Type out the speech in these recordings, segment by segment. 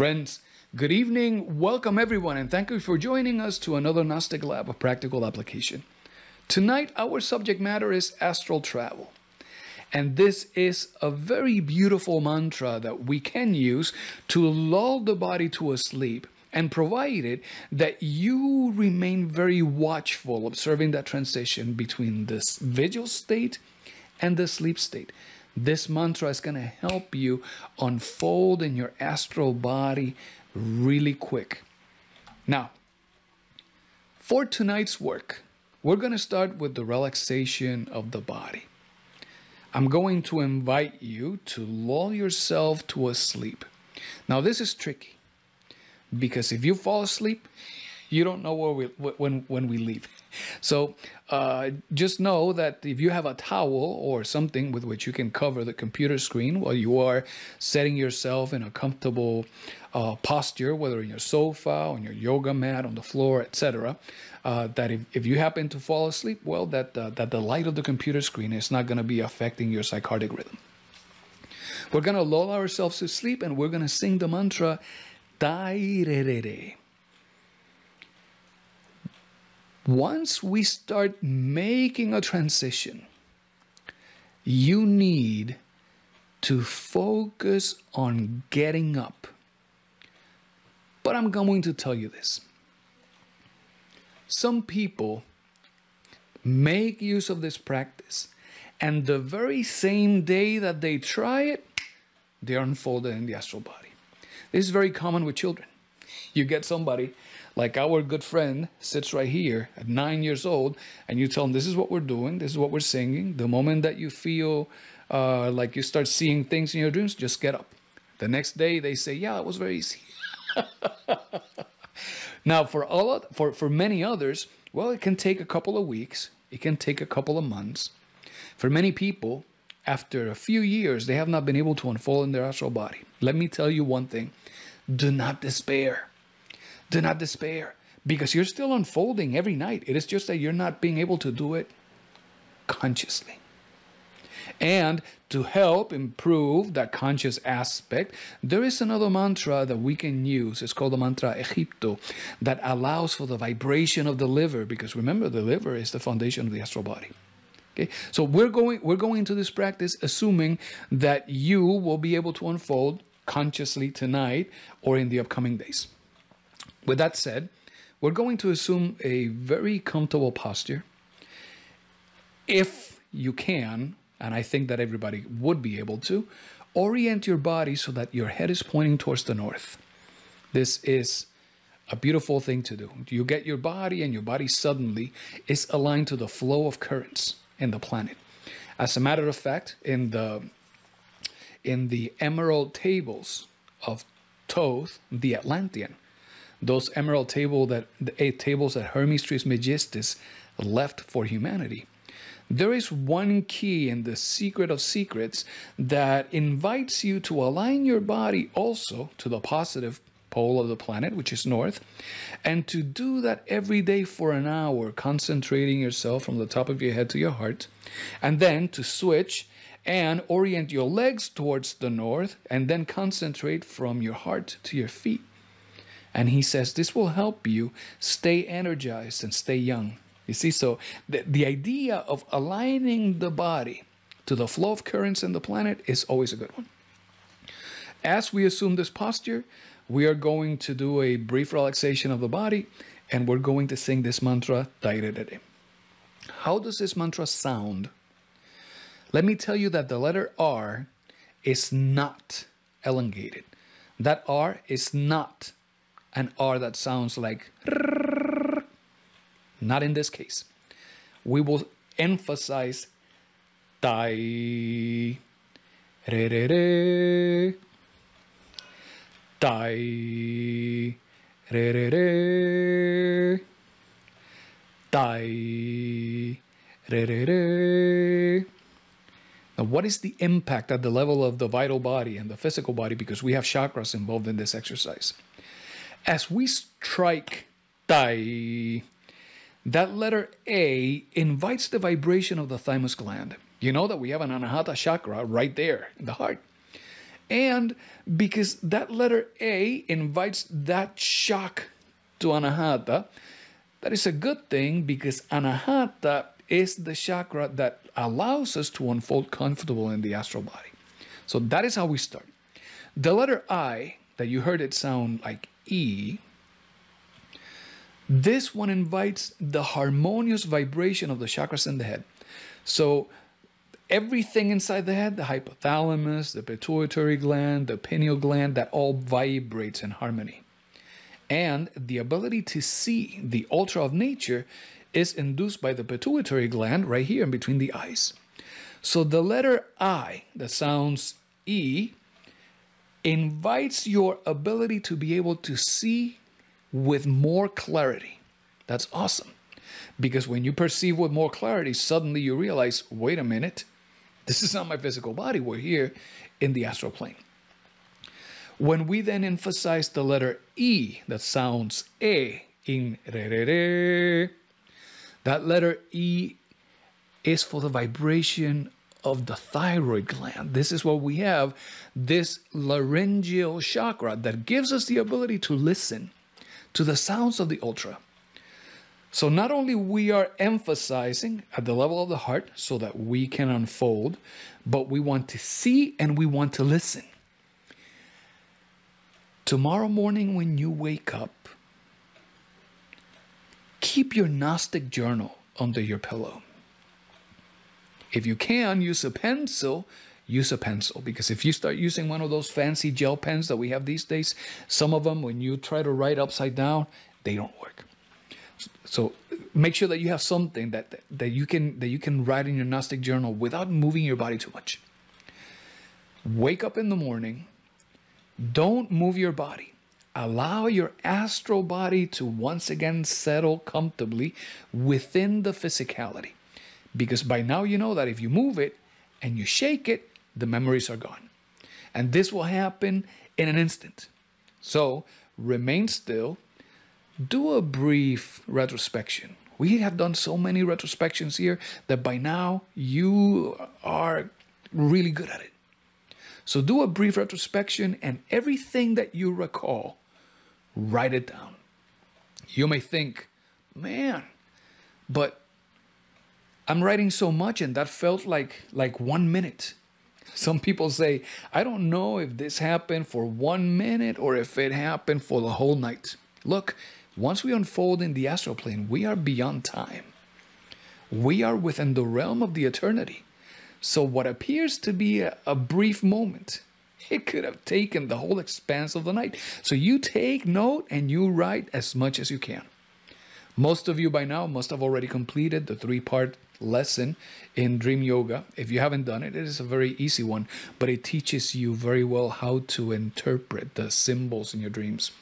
Friends, good evening. Welcome everyone and thank you for joining us to another Gnostic Lab of Practical Application. Tonight our subject matter is astral travel. And this is a very beautiful mantra that we can use to lull the body to a sleep and provided that you remain very watchful observing that transition between this vigil state and the sleep state. This mantra is going to help you unfold in your astral body really quick. Now, for tonight's work, we're going to start with the relaxation of the body. I'm going to invite you to lull yourself to a sleep. Now, this is tricky because if you fall asleep, you don't know where we when when we leave. So uh, just know that if you have a towel or something with which you can cover the computer screen while you are setting yourself in a comfortable uh, posture, whether in your sofa, on your yoga mat, on the floor, etc., uh, that if, if you happen to fall asleep, well, that uh, that the light of the computer screen is not going to be affecting your circadian rhythm. We're going to lull ourselves to sleep and we're going to sing the mantra Tairere. Once we start making a transition, you need to focus on getting up. But I'm going to tell you this. Some people make use of this practice, and the very same day that they try it, they're unfolded in the astral body. This is very common with children. You get somebody like our good friend sits right here at nine years old, and you tell him, This is what we're doing, this is what we're singing. The moment that you feel uh, like you start seeing things in your dreams, just get up. The next day, they say, Yeah, it was very easy. now, for, all, for, for many others, well, it can take a couple of weeks, it can take a couple of months. For many people, after a few years, they have not been able to unfold in their astral body. Let me tell you one thing do not despair. Do not despair because you're still unfolding every night. It is just that you're not being able to do it consciously. And to help improve that conscious aspect, there is another mantra that we can use. It's called the mantra Egipto that allows for the vibration of the liver because remember, the liver is the foundation of the astral body. Okay, so we're going we're going into this practice assuming that you will be able to unfold consciously tonight or in the upcoming days. With that said, we're going to assume a very comfortable posture. If you can, and I think that everybody would be able to, orient your body so that your head is pointing towards the north. This is a beautiful thing to do. You get your body, and your body suddenly is aligned to the flow of currents in the planet. As a matter of fact, in the in the emerald tables of Toth, the Atlantean, those emerald table that the eight tables that Hermes Trismegistus left for humanity. There is one key in the secret of secrets that invites you to align your body also to the positive pole of the planet, which is north, and to do that every day for an hour, concentrating yourself from the top of your head to your heart, and then to switch and orient your legs towards the north and then concentrate from your heart to your feet. And he says this will help you stay energized and stay young. You see, so the, the idea of aligning the body to the flow of currents in the planet is always a good one. As we assume this posture, we are going to do a brief relaxation of the body and we're going to sing this mantra. How does this mantra sound? Let me tell you that the letter R is not elongated. That R is not an R that sounds like not in this case. We will emphasize tai re re re tai re re re tai re re re now, what is the impact at the level of the vital body and the physical body? Because we have chakras involved in this exercise. As we strike Tai, that letter A invites the vibration of the thymus gland. You know that we have an Anahata chakra right there in the heart. And because that letter A invites that shock to Anahata, that is a good thing because Anahata is the chakra that allows us to unfold comfortable in the astral body. So that is how we start. The letter I, that you heard it sound like E, this one invites the harmonious vibration of the chakras in the head. So everything inside the head, the hypothalamus, the pituitary gland, the pineal gland, that all vibrates in harmony. And the ability to see the ultra of nature is induced by the pituitary gland right here in between the eyes. So the letter I that sounds E invites your ability to be able to see with more clarity. That's awesome. Because when you perceive with more clarity, suddenly you realize wait a minute, this is not my physical body. We're here in the astral plane. When we then emphasize the letter E that sounds E in re, re, re, that letter E is for the vibration of the thyroid gland. This is what we have this laryngeal chakra that gives us the ability to listen to the sounds of the ultra. So not only we are emphasizing at the level of the heart so that we can unfold, but we want to see and we want to listen. Tomorrow morning when you wake up, keep your Gnostic journal under your pillow. If you can, use a pencil, use a pencil. Because if you start using one of those fancy gel pens that we have these days, some of them, when you try to write upside down, they don't work. So make sure that you have something that, that you can that you can write in your Gnostic journal without moving your body too much. Wake up in the morning. Don't move your body. Allow your astral body to once again settle comfortably within the physicality. Because by now you know that if you move it and you shake it, the memories are gone. And this will happen in an instant. So remain still, do a brief retrospection. We have done so many retrospections here that by now you are really good at it. So do a brief retrospection and everything that you recall, write it down. You may think, man, but I'm writing so much and that felt like like 1 minute. Some people say, I don't know if this happened for 1 minute or if it happened for the whole night. Look, once we unfold in the astral plane, we are beyond time. We are within the realm of the eternity. So, what appears to be a, a, brief moment, it could have taken the whole expanse of the night. So, you take note and you write as much as you can. Most of you by now must have already completed the three part lesson in Dream Yoga. If you haven't done it, it is a very easy one, but it teaches you very well how to interpret the symbols in your dreams.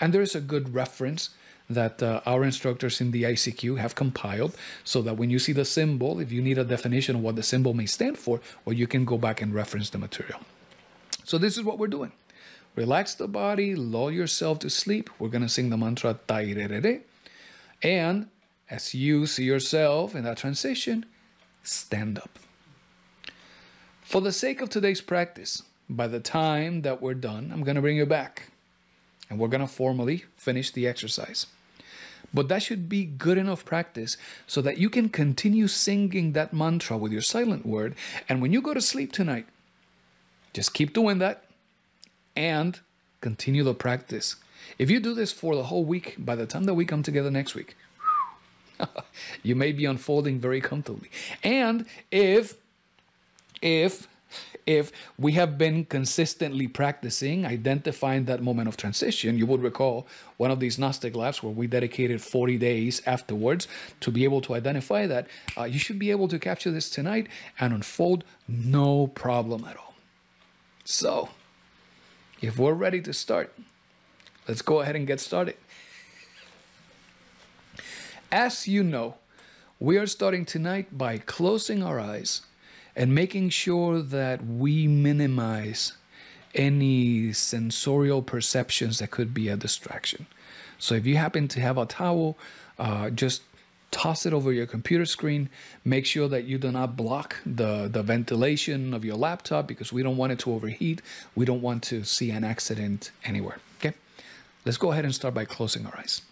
And there is a good reference that uh, our instructors in the ICQ have compiled so that when you see the symbol, if you need a definition of what the symbol may stand for, or you can go back and reference the material. So this is what we're doing. Relax the body, lull yourself to sleep. We're going to sing the mantra. And as you see yourself in that transition, stand up. For the sake of today's practice, by the time that we're done, I'm going to bring you back and we're going to formally finish the exercise. But that should be good enough practice so that you can continue singing that mantra with your silent word. And when you go to sleep tonight, just keep doing that and continue the practice. If you do this for the whole week, by the time that we come together next week, you may be unfolding very comfortably. And if if if we have been consistently practicing identifying that moment of transition, you would recall one of these Gnostic labs where we dedicated 40 days afterwards to be able to identify that. Uh, you should be able to capture this tonight and unfold no problem at all. So, if we're ready to start, let's go ahead and get started. As you know, we are starting tonight by closing our eyes and making sure that we minimize any sensorial perceptions that could be a distraction. So if you happen to have a towel, uh, just toss it over your computer screen. Make sure that you do not block the, the ventilation of your laptop because we don't want it to overheat. We don't want to see an accident anywhere. Okay, let's go ahead and start by closing our eyes.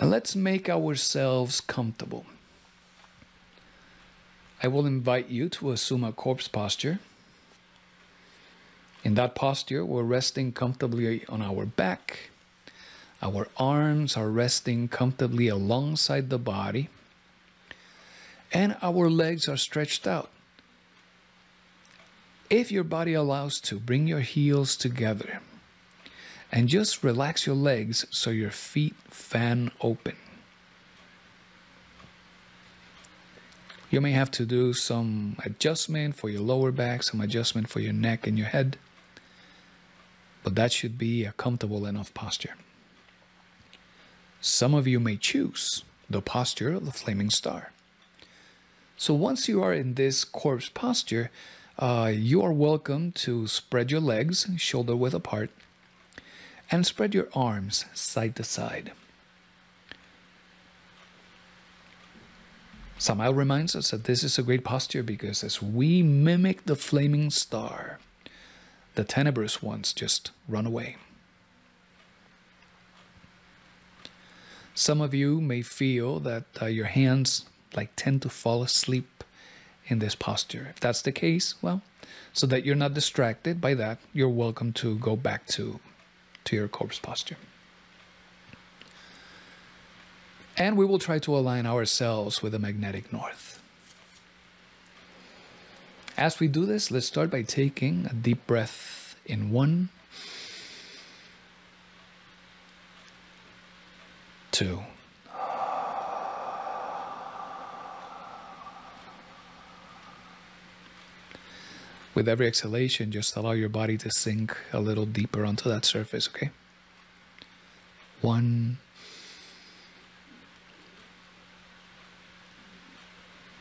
And let's make ourselves comfortable. I will invite you to assume a corpse posture. In that posture, we're resting comfortably on our back our arms are resting comfortably alongside the body, and our legs are stretched out. If your body allows to, bring your heels together and just relax your legs so your feet fan open. You may have to do some adjustment for your lower back, some adjustment for your neck and your head, but that should be a comfortable enough posture. Some of you may choose the posture of the flaming star. So once you are in this corpse posture, uh, you are welcome to spread your legs shoulder width apart and spread your arms side to side. Samael reminds us that this is a great posture because as we mimic the flaming star, the tenebrous ones just run away. Some of you may feel that uh, your hands like tend to fall asleep in this posture. If that's the case, well, so that you're not distracted by that, you're welcome to go back to, to your corpse posture. And we will try to align ourselves with the magnetic north. As we do this, let's start by taking a deep breath in one two. With every exhalation, just allow your body to sink a little deeper onto that surface, okay? One,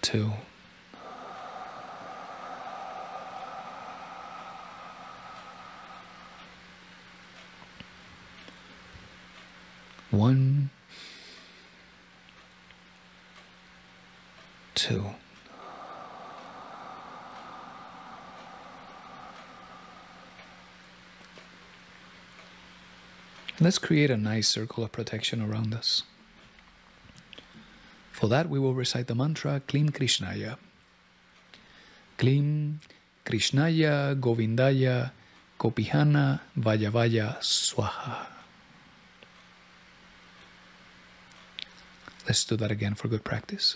two. One, two. Let's create a nice circle of protection around us. For that, we will recite the mantra Klim Krishnaya. Klim Krishnaya Govindaya Gopijana Vallabhaya Swaha. Let's do that again for good practice.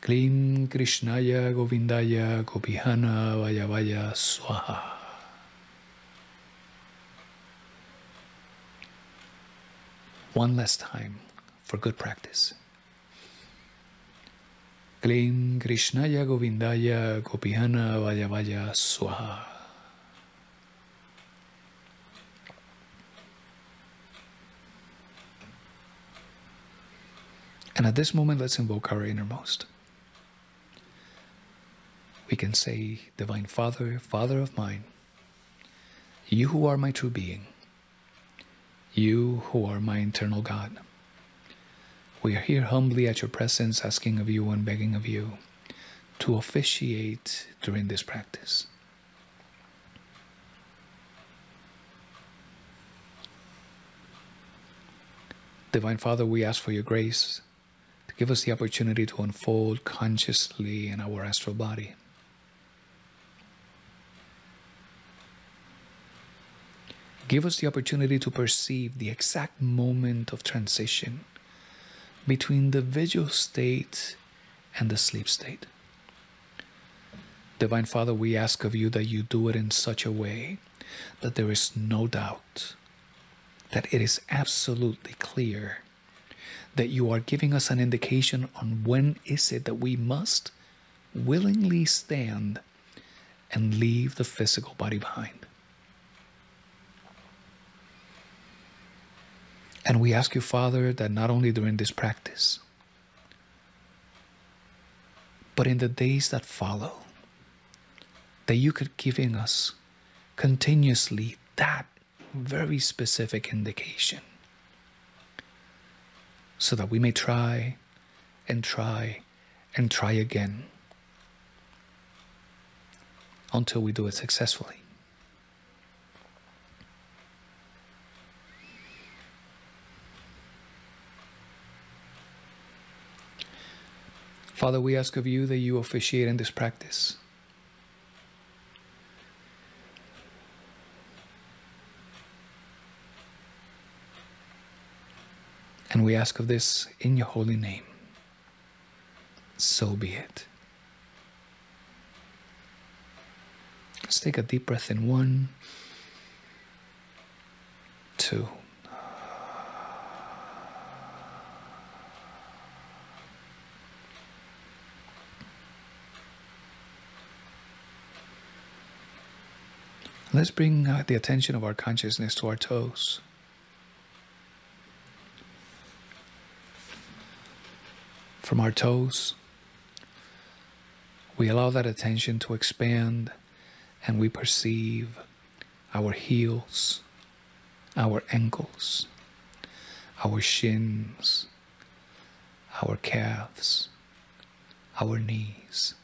Klim Krishnaya Govindaya Gopijana Vallabhaya Swaha. One last time for good practice. Klim Krishnaya Govindaya Gopijana Vallabhaya Swaha. And at this moment, let's invoke our innermost we can say, Divine Father, Father of mine, you who are my true being, you who are my eternal God, we are here humbly at your presence, asking of you and begging of you to officiate during this practice. Divine Father, we ask for your grace to give us the opportunity to unfold consciously in our astral body. Give us the opportunity to perceive the exact moment of transition between the vigil state and the sleep state. Divine Father, we ask of you that you do it in such a way that there is no doubt, that it is absolutely clear that you are giving us an indication on when is it that we must willingly stand and leave the physical body behind. And we ask you, Father, that not only during this practice, but in the days that follow, that you could giving us continuously that very specific indication so that we may try and try and try again until we do it successfully. Father, we ask of you that you officiate in this practice. And we ask of this in your holy name. So be it. Let's take a deep breath in one, two. Let's bring uh, the attention of our consciousness to our toes. From our toes, we allow that attention to expand and we perceive our heels, our ankles, our shins, our calves, our knees.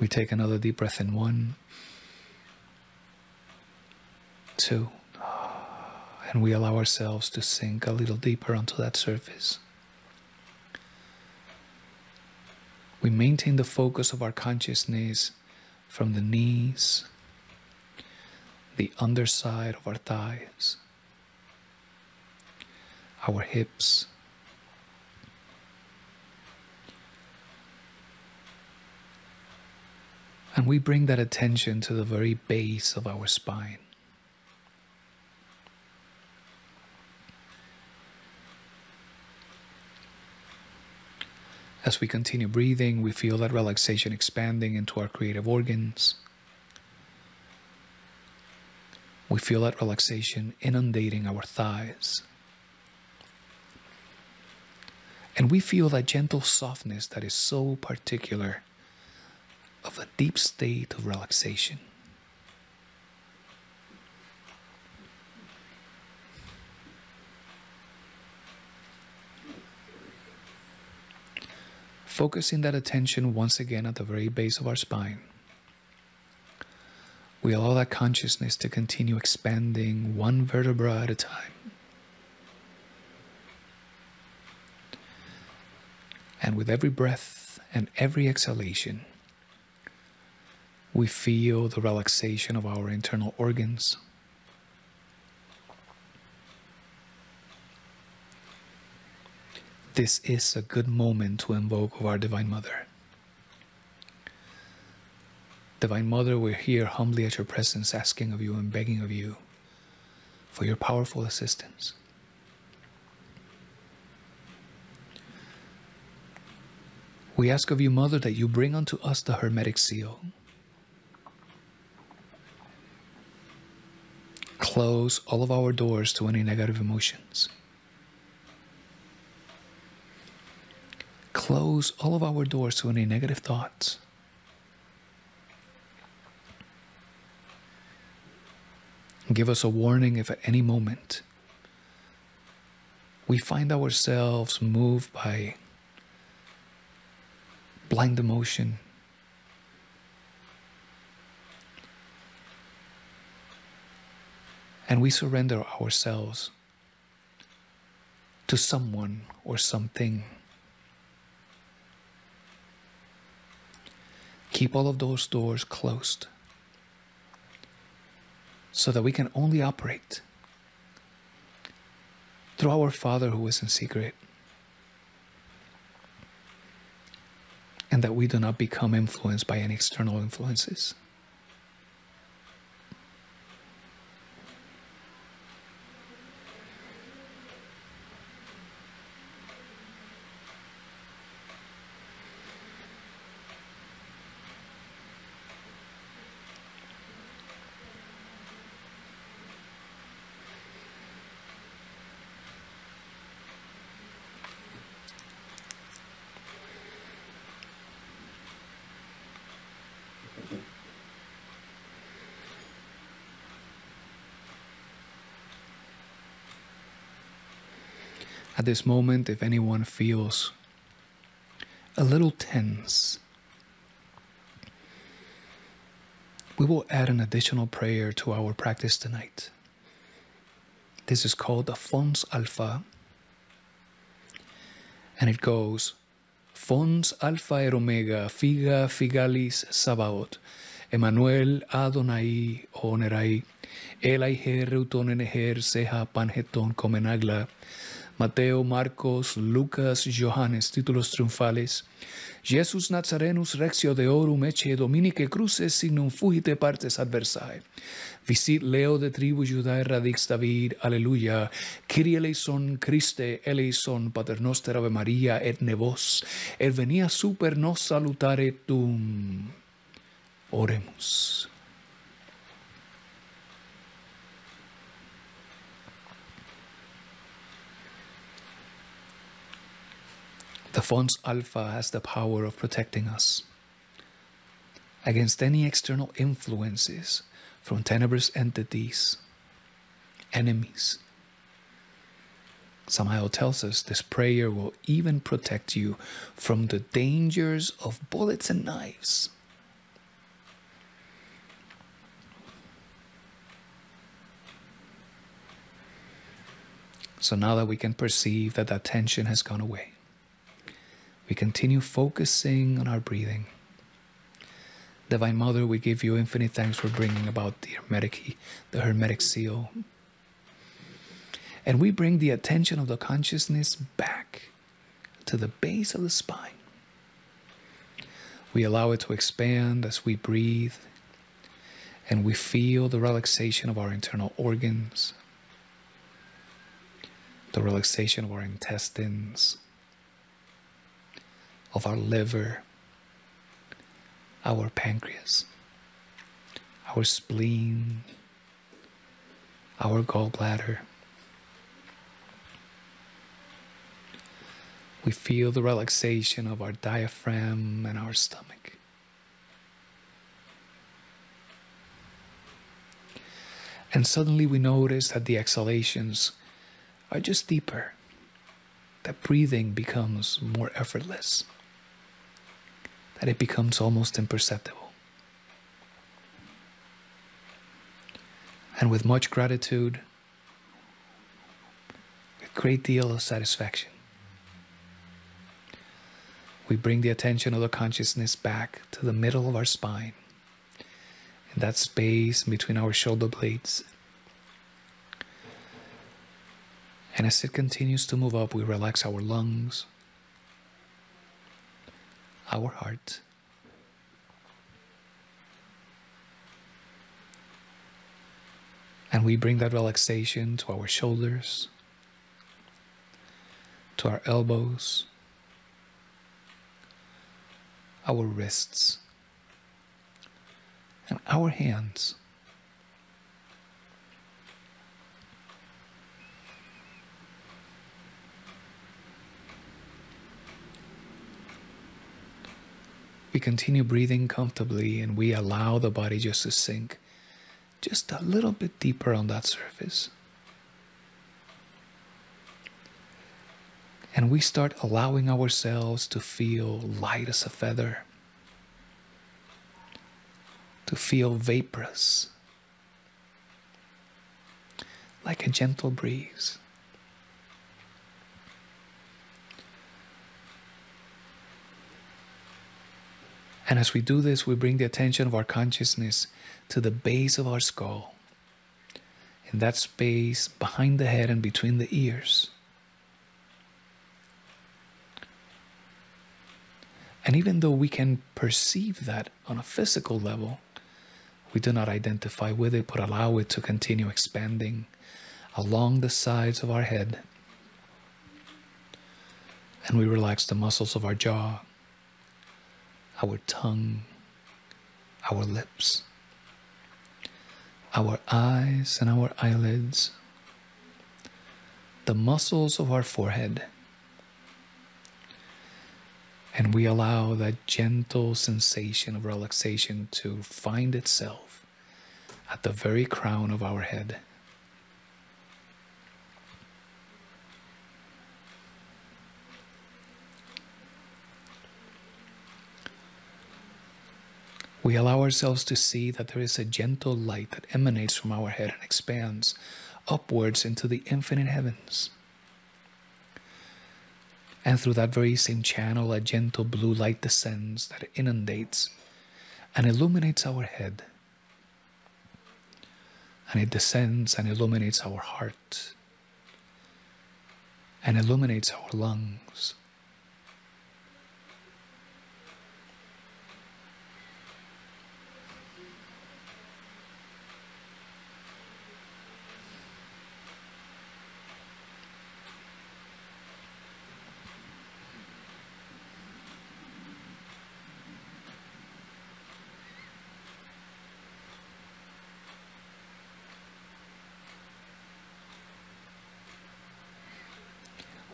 We take another deep breath in one, two, and we allow ourselves to sink a little deeper onto that surface. We maintain the focus of our consciousness from the knees, the underside of our thighs, our hips, And we bring that attention to the very base of our spine. As we continue breathing, we feel that relaxation expanding into our creative organs. We feel that relaxation inundating our thighs. And we feel that gentle softness that is so particular of a deep state of relaxation. Focusing that attention once again at the very base of our spine, we allow that consciousness to continue expanding one vertebra at a time. And with every breath and every exhalation, we feel the relaxation of our internal organs. This is a good moment to invoke of our Divine Mother. Divine Mother, we're here humbly at your presence, asking of you and begging of you for your powerful assistance. We ask of you, Mother, that you bring unto us the Hermetic seal close all of our doors to any negative emotions. Close all of our doors to any negative thoughts. Give us a warning if at any moment we find ourselves moved by blind emotion, and we surrender ourselves to someone or something. Keep all of those doors closed so that we can only operate through our Father who is in secret. And that we do not become influenced by any external influences. At this moment, if anyone feels a little tense, we will add an additional prayer to our practice tonight. This is called the Fons Alpha, and it goes Fons Alpha et Omega, Figa Figalis Sabaoth, Emmanuel Adonai Onerai, Elai Her Reutonen Her Seha Panheton Comenagla, Mateo, Marcos, Lucas, Johannes, títulos triunfales. Jesus Nazarenus rexio de orum ecce dominique cruces signum fugite partes adversae. Visit leo de tribu Judae radix David, alleluia. Kyrie eleison Christe, eleison pater noster Ave Maria et ne vos, et venia super nos salutare tum. Oremus. The Fons Alpha has the power of protecting us against any external influences from tenebrous entities, enemies. Samael tells us this prayer will even protect you from the dangers of bullets and knives. So now that we can perceive that that tension has gone away, we continue focusing on our breathing. Divine Mother, we give you infinite thanks for bringing about the hermetic, the hermetic seal. And we bring the attention of the consciousness back to the base of the spine. We allow it to expand as we breathe, and we feel the relaxation of our internal organs, the relaxation of our intestines of our liver, our pancreas, our spleen, our gallbladder. We feel the relaxation of our diaphragm and our stomach. And suddenly we notice that the exhalations are just deeper, that breathing becomes more effortless that it becomes almost imperceptible. And with much gratitude, with great deal of satisfaction, we bring the attention of the consciousness back to the middle of our spine, in that space between our shoulder blades. And as it continues to move up, we relax our lungs, our heart. And we bring that relaxation to our shoulders, to our elbows, our wrists, and our hands. We continue breathing comfortably and we allow the body just to sink just a little bit deeper on that surface. And we start allowing ourselves to feel light as a feather, to feel vaporous, like a gentle breeze. And as we do this, we bring the attention of our consciousness to the base of our skull, in that space behind the head and between the ears. And even though we can perceive that on a physical level, we do not identify with it, but allow it to continue expanding along the sides of our head. And we relax the muscles of our jaw our tongue, our lips, our eyes and our eyelids, the muscles of our forehead. And we allow that gentle sensation of relaxation to find itself at the very crown of our head. We allow ourselves to see that there is a gentle light that emanates from our head and expands upwards into the infinite heavens. And through that very same channel, a gentle blue light descends that inundates and illuminates our head. And it descends and illuminates our heart and illuminates our lungs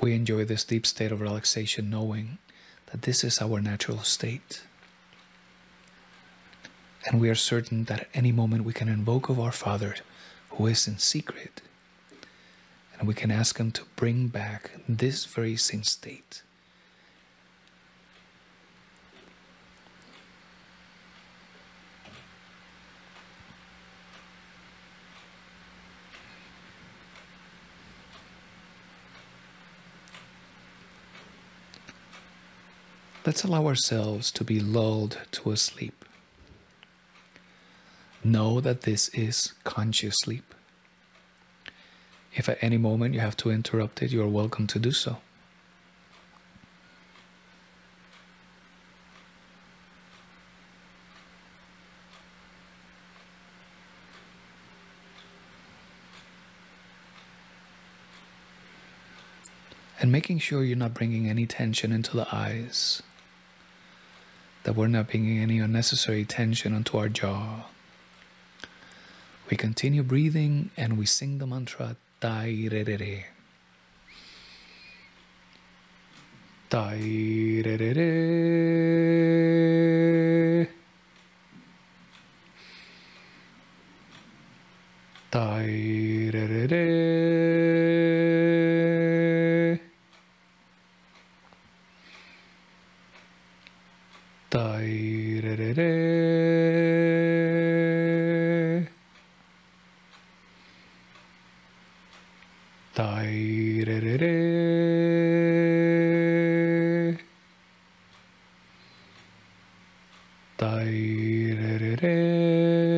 we enjoy this deep state of relaxation knowing that this is our natural state. And we are certain that at any moment we can invoke of our Father who is in secret, and we can ask Him to bring back this very same state let's allow ourselves to be lulled to a sleep. Know that this is conscious sleep. If at any moment you have to interrupt it, you are welcome to do so. and making sure you're not bringing any tension into the eyes that we're not bringing any unnecessary tension onto our jaw. We continue breathing and we sing the mantra Tai Re Re Re. Tai Re Re Re. Eh...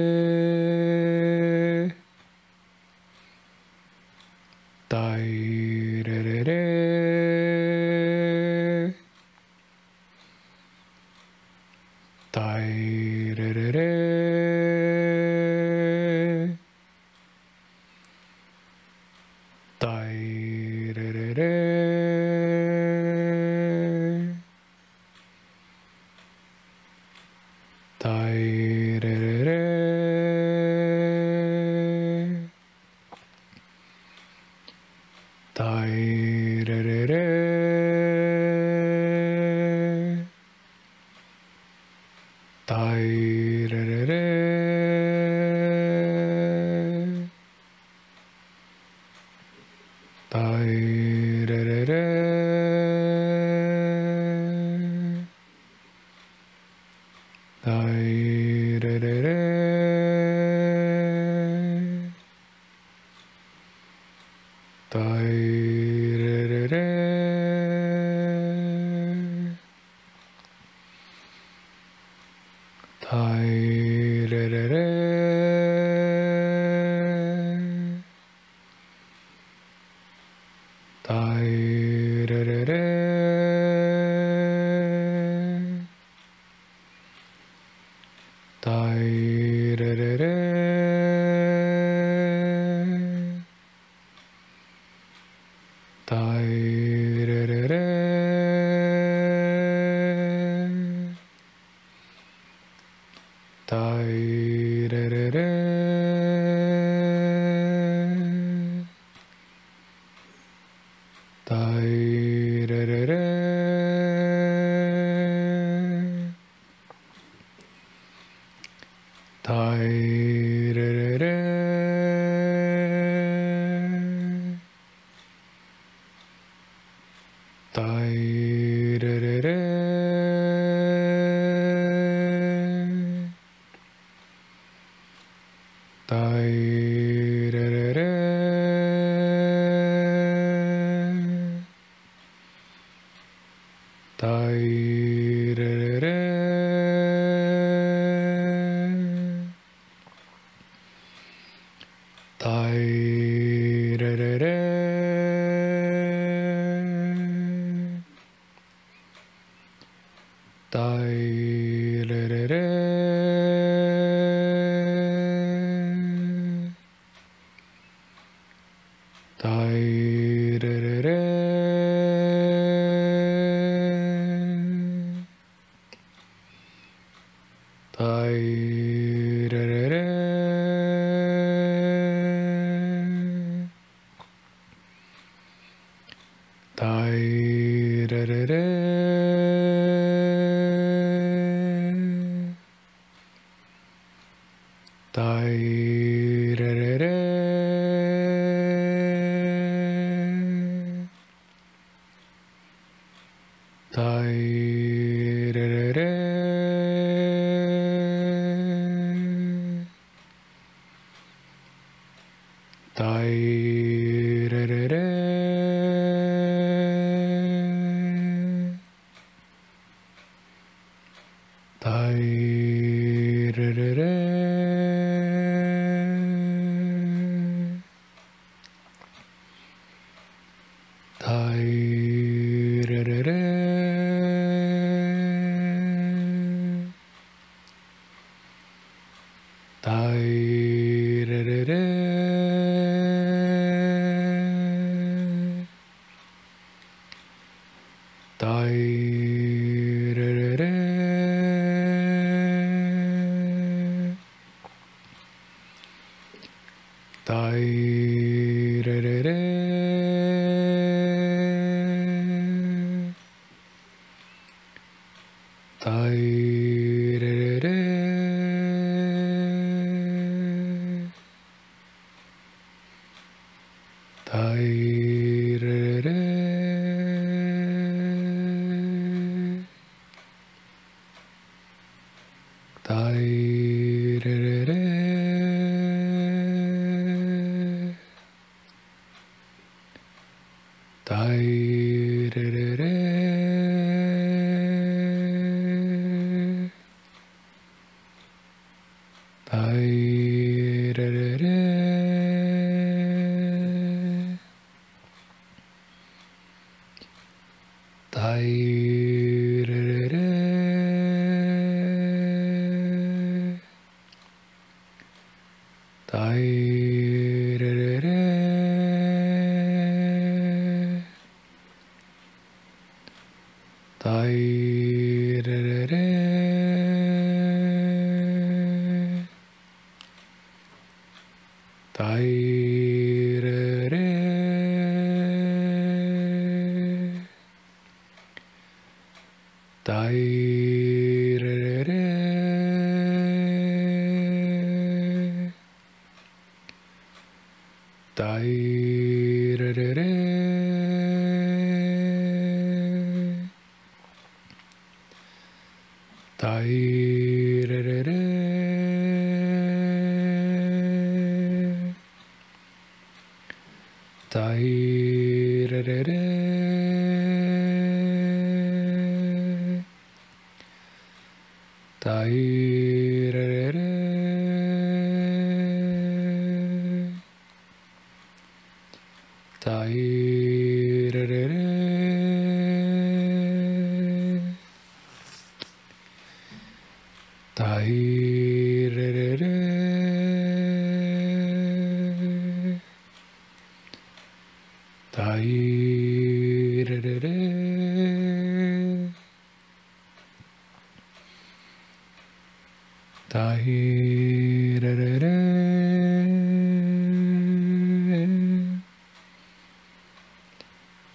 Dırırırı. Da, da, da, da. I.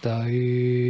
Tahi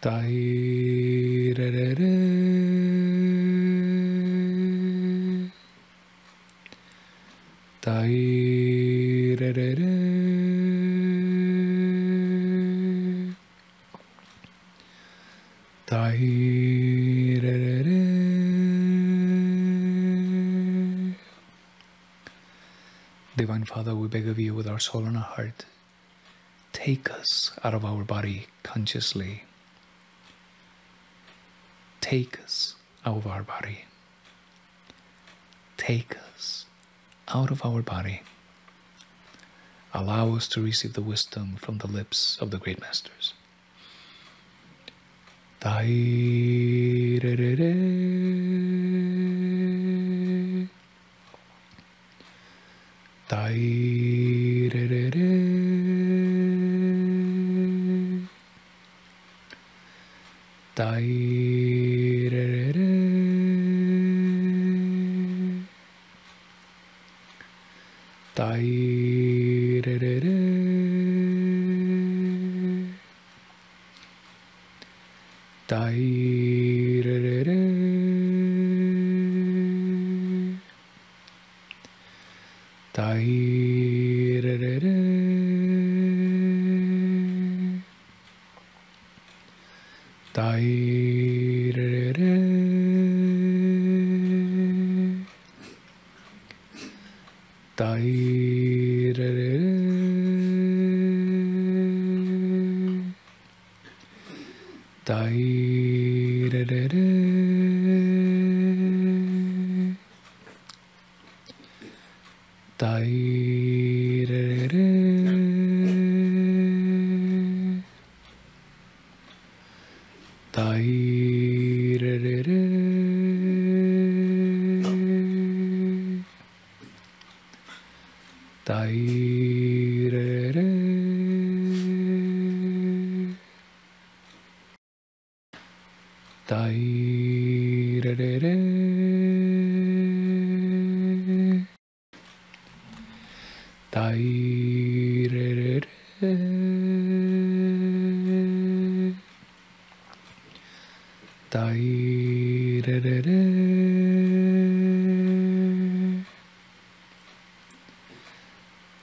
Tairere. Tairere. Tairere. Divine Father, we beg of you with our soul and our heart, take us out of our body consciously. Take us out of our body. Take us out of our body. Allow us to receive the wisdom from the lips of the great masters. Tahir.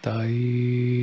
Dai.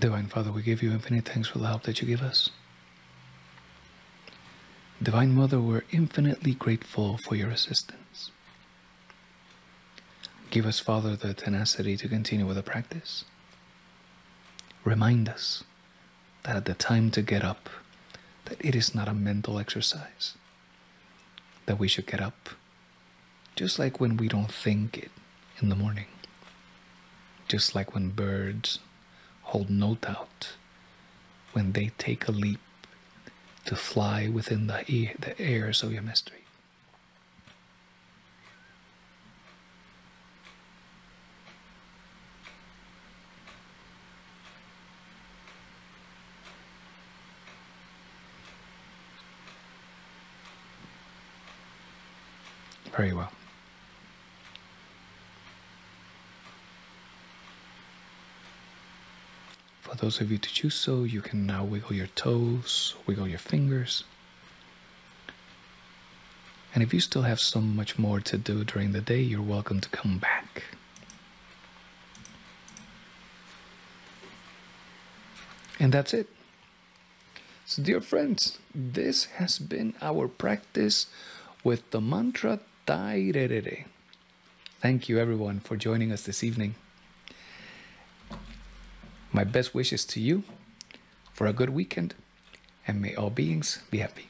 Divine Father, we give you infinite thanks for the help that you give us. Divine Mother, we're infinitely grateful for your assistance. Give us, Father, the tenacity to continue with the practice. Remind us that at the time to get up, that it is not a mental exercise, that we should get up, just like when we don't think it in the morning, just like when birds hold no doubt when they take a leap to fly within the, e- the airs of your mystery. Very well. For those of you to choose so, you can now wiggle your toes, wiggle your fingers. And if you still have so much more to do during the day, you're welcome to come back. And that's it. So, dear friends, this has been our practice with the mantra Tairere. Thank you, everyone, for joining us this evening. My best wishes to you for a good weekend, and may all beings be happy.